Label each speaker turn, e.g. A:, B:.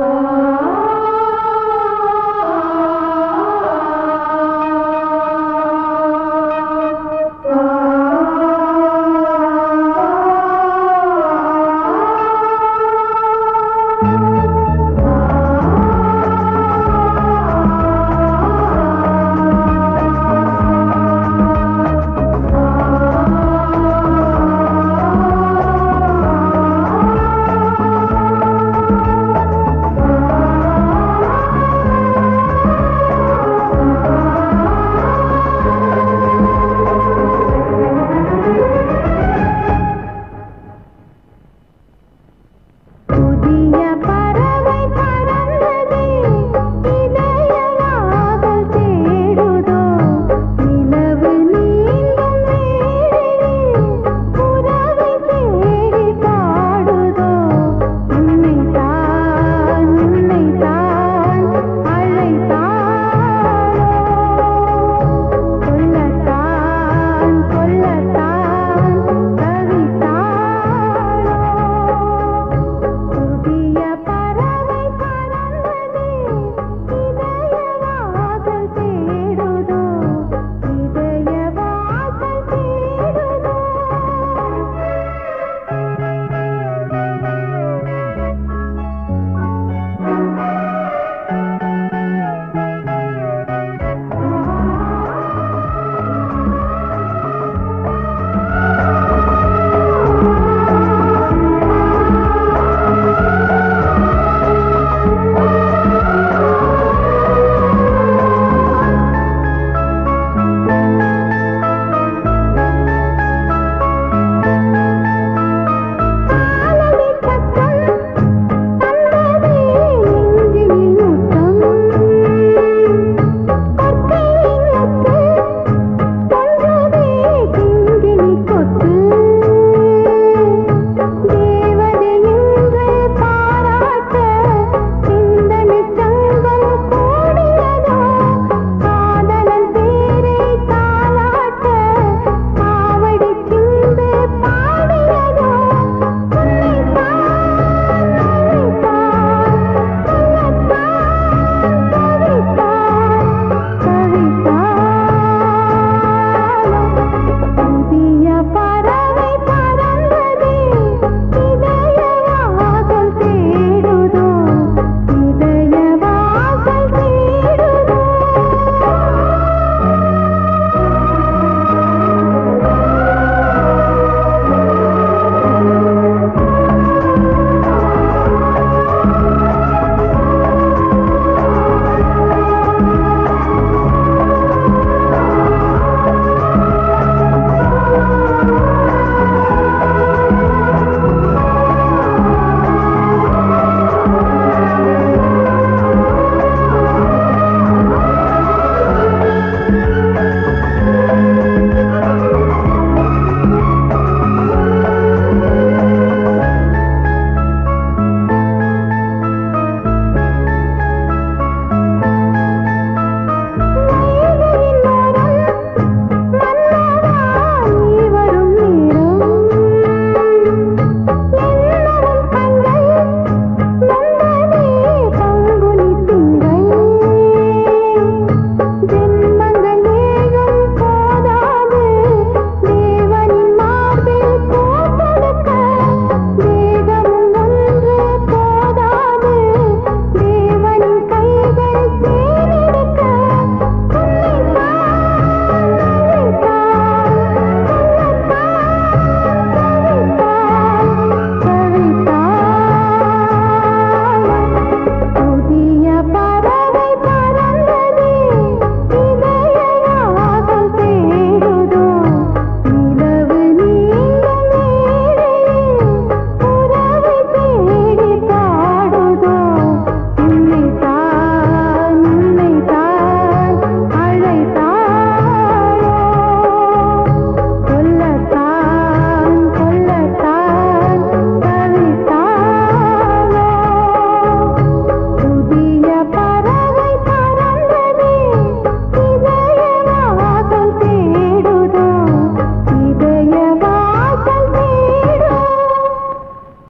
A: you.